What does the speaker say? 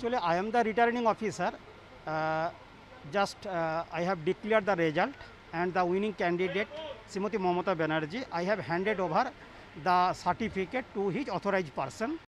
Actually, I am the returning officer. Uh, just uh, I have declared the result and the winning candidate, Srimati Mamata Banerjee, I have handed over the certificate to his authorized person.